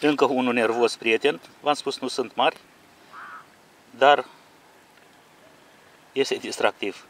Încă unul nervos prieten, v-am spus nu sunt mari, dar este distractiv.